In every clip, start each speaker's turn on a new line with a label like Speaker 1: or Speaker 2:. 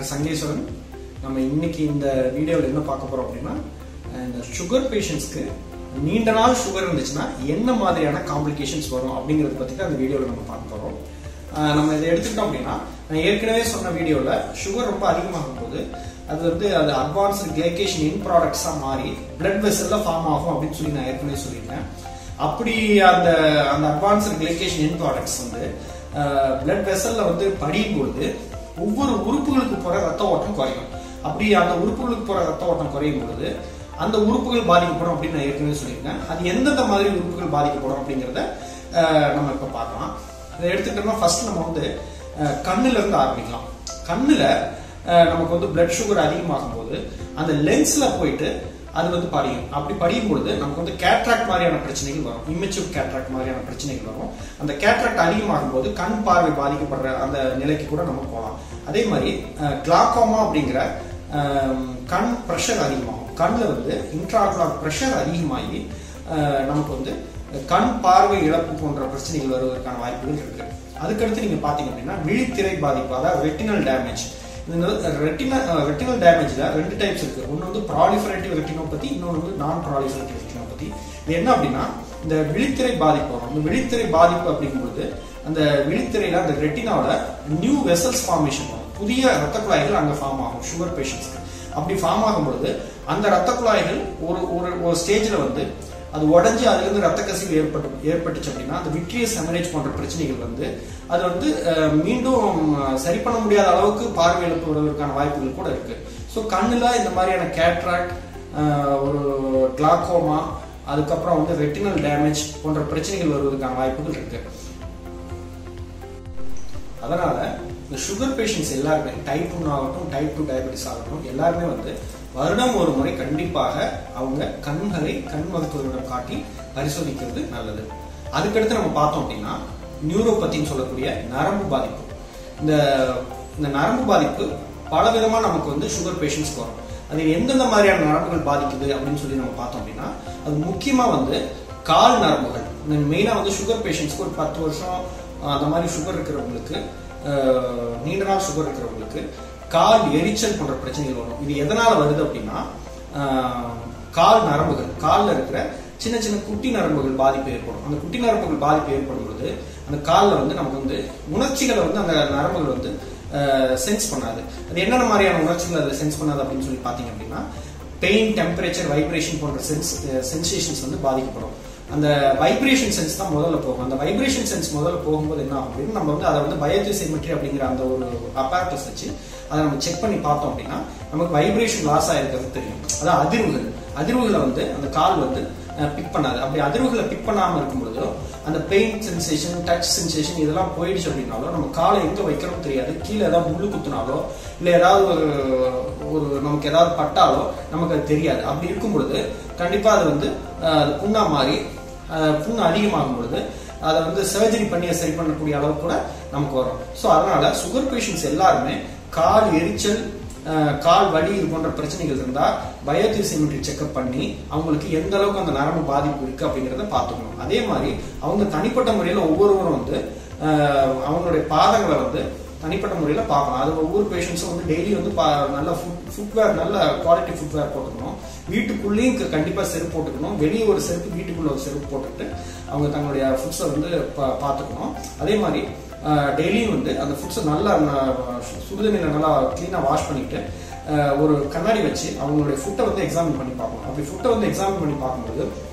Speaker 1: Doctor Sangeswaran. நம்ம இன்னைக்கு இந்த வீடியோவில் என்ன பார்க்க போறோம் அப்படின்னா இந்த சுகர் பேஷண்ட்ஸ்க்கு நீண்ட நாள் சுகர் இருந்துச்சுன்னா என்ன மாதிரியான காம்ப்ளிகேஷன்ஸ் வரும் அப்படிங்கிறத பத்தி தான் வீடியோவில் நம்ம பார்க்க போறோம். நம்ம இதை எடுத்துக்கிட்டோம் அப்படின்னா நான் ஏற்கனவே சொன்ன வீடியோவில் சுகர் ரொம்ப அதிகமாகும் போது அது வந்து அது அட்வான்ஸ்டு கிளைகேஷன் இன் ப்ராடக்ட்ஸாக மாறி பிளட் வெசலில் ஃபார்ம் ஆகும் அப்படின்னு சொல்லி நான் ஏற்கனவே சொல்லியிருந்தேன். அப்படி அந்த அந்த அட்வான்ஸ்டு கிளைகேஷன் இன் ப்ராடக்ட்ஸ் வந்து பிளட் வெசலில் வந்து படியும் பொழுது ஒவ்வொரு உறுப்புகளுக்கு போற ரத்த ஓட்டம் குறையும். அப்படி அந்த உறுப்புகளுக்கு போற ரத்த ஓட்டம் குறையும் பொழுது அந்த உறுப்புகள் பாதிக்கப்படும் அப்படின்னு நான் ஏற்கனவே சொல்லியிருக்கேன் அது எந்தெந்த மாதிரி உறுப்புகள் பாதிக்கப்படும் அப்படிங்கிறத நம்ம இப்போ பார்க்கலாம். இதை எடுத்துக்கிட்டோம்னா ஃபர்ஸ்ட் நம்ம வந்து அஹ், கண்ணுல இருந்து ஆரம்பிக்கலாம். கண்ணுல நமக்கு வந்து பிளட் சுகர் அதிகமாகும் போது அந்த லென்ஸ்ல போயிட்டு அது வந்து படியும் அப்படி படியும் பொழுது நமக்கு வந்து கேட்ராக்ட் மாதிரியான பிரச்சனைகள் வரும். இமெச்சூர் கேட்ராக்ட் மாதிரியான பிரச்சனைகள் வரும். அந்த கேட்ராக்ட் அதிகமாகும் போது கண் பார்வை பாதிக்கப்படுற அந்த நிலைக்கு கூட நம்ம போகலாம். அதே மாதிரி கிளாக்கோமா அப்படிங்கிற கண் ப்ரெஷர் அதிகமாகும். கண்ணில் வந்து இன்ட்ராக்லாக் ப்ரெஷர் அதிகமாகி நமக்கு வந்து கண் பார்வை இழப்பு போன்ற பிரச்சனைகள் வருவதற்கான வாய்ப்புகள் இருக்கு. அதுக்கடுத்து நீங்க பாத்தீங்க அப்படின்னா விழித்திரை பாதிப்பு அதாவது ரெட்டினல் டேமேஜ் இந்த ரெட்டினா ரெட்டினல் டேமேஜில் ரெண்டு டைப்ஸ் இருக்குது ஒன்று வந்து ப்ராலிஃபரேட்டிவ் ரெட்டினோபதி இன்னொன்று வந்து நான் ப்ராலிஃபரேட்டிவ் ரெட்டினோபதி இது என்ன அப்படின்னா இந்த விழித்திரை பாதிப்பு வரும். இந்த விழித்திரை பாதிப்பு அப்படிங்கும்போது அந்த விழித்திரையில் அந்த ரெட்டினாவோட நியூ வெசல்ஸ் ஃபார்மேஷன் வரும். புதிய ரத்த குழாய்கள் அங்கே ஃபார்ம் ஆகும் சுகர் பேஷண்ட்ஸ்க்கு அப்படி ஃபார்ம் ஆகும் பொழுது அந்த ரத்த குழாய்கள் ஒரு ஒரு ஒரு ஸ்டேஜில் வந்து அது உடஞ்சி அதுலேருந்து ரத்த கசிவு ஏற்பட்டு ஏற்பட்டுச்சு அப்படின்னா அந்த விட்ரியஸ் ஹெமரேஜ் போன்ற பிரச்சனைகள் வந்து அது வந்து மீண்டும் சரி பண்ண முடியாத அளவுக்கு பார்வை இழப்பு வருவதற்கான வாய்ப்புகள் கூட இருக்கு. ஸோ கண்ணில் இந்த மாதிரியான கேட்ராக்ட் ஒரு கிளாக்கோமா அதுக்கப்புறம் வந்து ரெட்டினல் டேமேஜ் போன்ற பிரச்சனைகள் வருவதற்கான வாய்ப்புகள் இருக்கு. அதனால இந்த சுகர் பேஷண்ட்ஸ் எல்லாருமே டைப் ஒன் ஆகட்டும் டைப் டூ டயபெட்டிஸ் ஆகட்டும் எல்லாருமே வந்து வருடம் ஒரு முறை கண்டிப்பாக அவங்க கண்களை கண் மருத்துவரிடம் காட்டி பரிசோதிக்கிறது நல்லது. அதுக்கடுத்து நம்ம பார்த்தோம் அப்படின்னா நியூரோபத்தின்னு சொல்லக்கூடிய நரம்பு பாதிப்பு. இந்த இந்த நரம்பு பாதிப்பு பல விதமாக நமக்கு வந்து சுகர் பேஷண்ட்ஸ்க்கு வரும். அது எந்தெந்த மாதிரியான நரம்புகள் பாதிக்குது அப்படின்னு சொல்லி நம்ம பார்த்தோம் அப்படின்னா அது முக்கியமாக வந்து கால் நரம்புகள். மெயினாக வந்து சுகர் பேஷண்ட்ஸ்க்கு ஒரு பத்து வருஷம் அந்த மாதிரி சுகர் இருக்கிறவங்களுக்கு நீண்ட நாள் சுகர் இருக்கிறவங்களுக்கு கால் எரிச்சல் போன்ற பிரச்சனைகள் வரும். இது எதனால வருது அப்படின்னா கால் நரம்புகள் காலில் இருக்கிற சின்ன சின்ன குட்டி நரம்புகள் பாதிப்பு ஏற்படும். அந்த குட்டி நரம்புகள் பாதிப்பு ஏற்படும் பொழுது அந்த காலில் வந்து நமக்கு வந்து உணர்ச்சிகளை வந்து அந்த நரம்புகள் வந்து சென்ஸ் பண்ணாது. அது என்னென்ன மாதிரியான உணர்ச்சிகள் அதை சென்ஸ் பண்ணாது அப்படின்னு சொல்லி பார்த்தீங்க அப்படின்னா பெயின் டெம்பரேச்சர் வைப்ரேஷன் போன்ற சென்ஸ் சென்சேஷன்ஸ் வந்து பாதிக்கப்படும். அந்த வைப்ரேஷன் சென்ஸ் தான் முதல்ல போகும். அந்த வைப்ரேஷன் சென்ஸ் முதல்ல போகும்போது என்ன ஆகும் அப்படின்னு நம்ம வந்து அதை வந்து பயோதிசிமெட்ரி அப்படிங்கிற அந்த ஒரு அப்பாரட்டஸ் வச்சு அதை நம்ம செக் பண்ணி பார்த்தோம் அப்படின்னா நமக்கு வைப்ரேஷன் லாஸ் ஆயிருக்கிறது தெரியும். அதாவது அதிர்வுகள். அதிர்வுகளை வந்து அந்த கால் வந்து பிக் பண்ணாது. அப்படி அதிர்வுகளை பிக் பண்ணாமல் இருக்கும் அந்த பெயின் சென்சேஷன் டச் சென்சேஷன் இதெல்லாம் போயிடுச்சு அப்படின்னாலோ நம்ம காலை எங்கே வைக்கிறோம் தெரியாது. கீழே ஏதாவது முள்ளு குத்துனாலோ இல்லை ஏதாவது ஒரு ஒரு நமக்கு ஏதாவது பட்டாலோ நமக்கு அது தெரியாது. அப்படி இருக்கும் பொழுது கண்டிப்பாக அது வந்து அது புண்ணா மாறி புண் அதிகமாகும் பொழுது அதை வந்து சர்ஜரி பண்ணி சரி பண்ணக்கூடிய அளவுக்கு கூட நமக்கு வரும். ஸோ அதனால சுகர் பேஷண்ட்ஸ் எல்லாருமே கால் எரிச்சல் கால் வலி இது போன்ற பிரச்சனைகள் இருந்தால் பயோதிசிமெட்ரி செக்அப் பண்ணி அவங்களுக்கு எந்த அளவுக்கு அந்த நரம்பு பாதிப்பு இருக்கு அப்படிங்கிறத பார்த்துக்கணும். அதே மாதிரி அவங்க தனிப்பட்ட முறையில் ஒவ்வொருவரும் வந்து அவங்களுடைய பாதங்களை வந்து தனிப்பட்ட முறையில் பார்க்கணும். அது ஒவ்வொரு பேஷண்ட்ஸும் வந்து டெய்லி வந்து பா- நல்ல ஃபுட் ஃபுட்வேர் நல்ல குவாலிட்டி ஃபுட்வேர் போட்டுக்கணும். வீட்டுக்குள்ளேயும் கண்டிப்பாக செருப்பு போட்டுக்கணும். வெளியே ஒரு செருப்பு வீட்டுக்குள்ள ஒரு செருப்பு போட்டுட்டு அவங்க தங்களுடைய ஃபுட்ஸை வந்து பா- பார்த்துக்கணும். அதே மாதிரி டெய்லியும் வந்து அந்த ஃபுட்ஸை நல்லா சுடுதண்ணியில் நல்லா க்ளீனாக வாஷ் பண்ணிட்டு ஒரு கண்ணாடி வச்சு அவங்களுடைய ஃபுட்டை வந்து எக்ஸாமின் பண்ணி பார்க்கணும். அப்படி ஃபுட்டை வந்து எக்ஸாமின் பண்ணி பார்க்கும்போது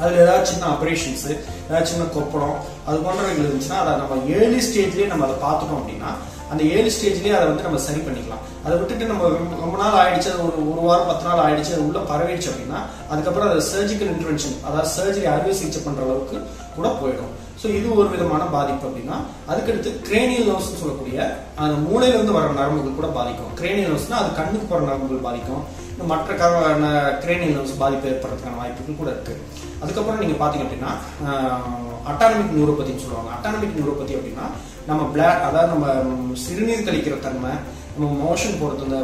Speaker 1: அதில் ஏதாவது சின்ன ஆப்ரேஷன்ஸு ஏதாவது சின்ன கொப்படம் அது போன்றவைகள் இருந்துச்சுன்னா அதை நம்ம ஏர்லி ஸ்டேஜ்லேயே நம்ம அதை பார்த்துட்டோம் அப்படின்னா அந்த ஏழு ஸ்டேஜ்லயே அதை வந்து நம்ம சரி பண்ணிக்கலாம். அதை விட்டுட்டு நம்ம ரொம்ப- நாள் ஆயிடுச்சு அது ஒரு ஒரு வாரம் பத்து நாள் ஆயிடுச்சு அது உள்ள பரவிடுச்சு அப்படின்னா அதுக்கப்புறம் அது சர்ஜிக்கல் இன்டர்வென்ஷன் அதாவது சர்ஜரி அறுவை சிகிச்சை பண்ற அளவுக்கு கூட போயிடும். ஸோ இது ஒரு விதமான பாதிப்பு அப்படின்னா அதுக்கடுத்து கிரேனியல் நோஸ்னு சொல்லக்கூடிய அந்த மூளையிலிருந்து வர நரம்புகள் கூட பாதிக்கும். கிரேனியல் நோஸ்னா அது கண்ணுக்கு போற நரம்புகள் பாதிக்கும். மற்ற மற்ற கிரேனியல் நர்வ்ஸ் பாதிப்பு ஏற்படுறதுக்கான வாய்ப்புகள் கூட இருக்கு. அதுக்கப்புறம் நீங்க பாத்தீங்க அப்படின்னா அட்டானமிக் நியூரோபதின்னு சொல்லுவாங்க. அட்டானமிக் நியூரோபதி அப்படின்னா நம்ம பிளாக் அதாவது நம்ம சிறுநீர் கழிக்கிற தன்மை நம்ம மோஷன் போறது இந்த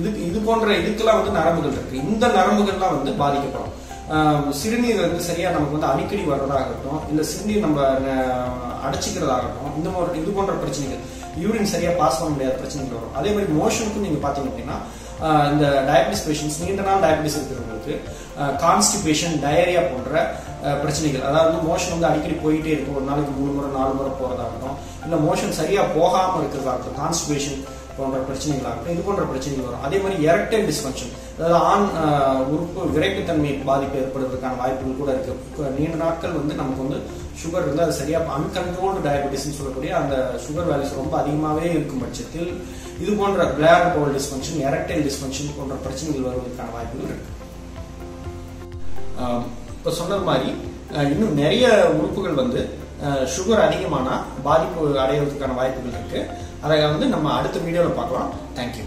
Speaker 1: இது இது போன்ற இதுக்கெல்லாம் வந்து நரம்புகள் இருக்கு. இந்த நரம்புகள்லாம் வந்து பாதிக்கப்படும். சிறுநீர் வந்து சரியா நமக்கு வந்து அடிக்கடி வர்றதாகட்டும் இல்ல சிறுநீர் நம்ம அடைச்சிக்கிறதாகட்டும் இந்த மாதிரி இது போன்ற பிரச்சனைகள் யூரின் சரியா பாஸ் பண்ண முடியாத பிரச்சனைகள் வரும். அதே மாதிரி மோஷனுக்கும் நீங்க பாத்தீங்க அப்படின்னா இந்த டயபிட்டிஸ் பேஷண்ட்ஸ் நீண்ட நாள் டயபிட்டிஸ் இருக்கிறவங்களுக்கு கான்ஸ்டிபேஷன் டயரியா போன்ற பிரச்சனைகள் அதாவது மோஷன் வந்து அடிக்கடி போயிட்டே இருக்கும். ஒரு நாளைக்கு மூணு முறை நாலு முறை போகிறதாகட்டும் இல்லை மோஷன் சரியா போகாம இருக்கிறதாகட்டும் கான்ஸ்டிபேஷன் போன்ற பிரச்சனைகளாகட்டும் இது போன்ற பிரச்சனைகள் வரும். அதே மாதிரி எரக்டைல் டிஸ்ஃபங்க்ஷன் அதாவது ஆண் உறுப்பு விரைப்புத்தன்மை பாதிப்பு ஏற்படுவதற்கான வாய்ப்புகள் கூட இருக்கு. நீண்ட நாட்கள் வந்து நமக்கு வந்து சுகர் வந்து அது சரியா அன்கண்ட்ரோல்டு டயபெட்டிஸ் சொல்லக்கூடிய அந்த சுகர் வேல்யூஸ் ரொம்ப அதிகமாகவே இருக்கும் பட்சத்தில் இது போன்ற bladder bowel dysfunction erectile dysfunction போன்ற பிரச்சனைகள் வருவதற்கான வாய்ப்புகள் இருக்கு. இப்போ இப்ப சொன்ன மாதிரி இன்னும் நிறைய உறுப்புகள் வந்து சுகர் அதிகமானா பாதிப்பு அடைவதற்கான வாய்ப்புகள் இருக்குது அதை வந்து நம்ம அடுத்த வீடியோவில் பார்க்கலாம். தேங்க்யூ